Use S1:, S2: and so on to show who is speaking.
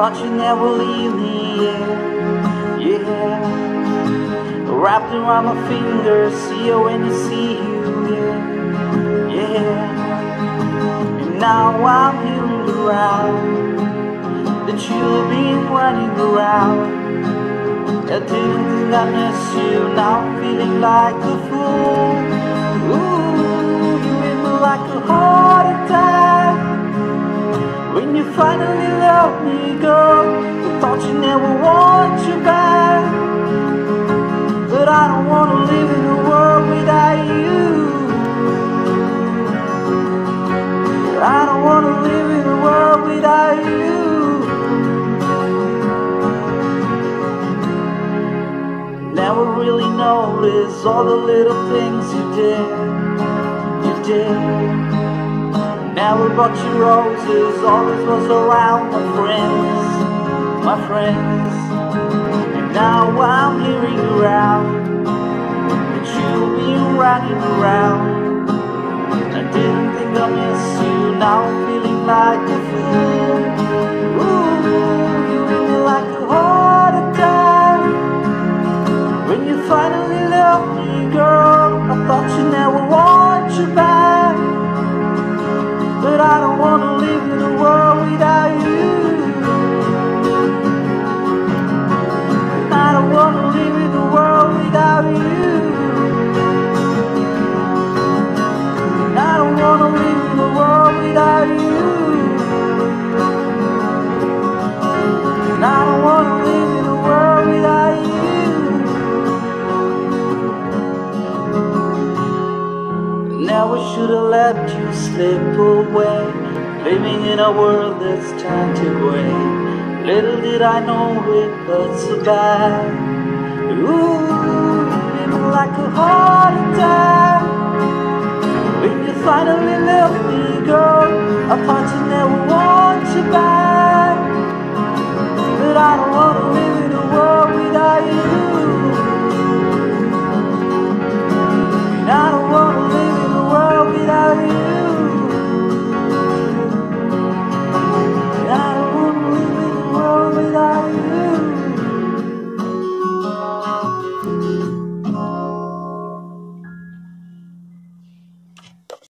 S1: thought you'd never leave me, yeah, yeah. Wrapped around my fingers, see you when you see you, yeah, yeah. And now I'm hearing around that you've been running around. I didn't think I miss you, now I'm feeling like a fool. Ooh, finally let me go, I thought you never want you back. But I don't wanna live in a world without you. I don't wanna live in a world without you. Never really noticed all the little things you did, you did. Never bought you roses, always was around my friends, my friends. And now I'm hearing around that you've been running around. I didn't think I miss you, now I'm feeling like a fool. Ooh, you hit me like a heart attack. When you finally left me, girl, I thought you never I don't wanna live in a world without you. Never should have let you slip away. Living in a world that's turned to gray. Little did I know it hurt so bad. Ooh, hit like a heart attack. When you finally left me, girl, I thought you never would.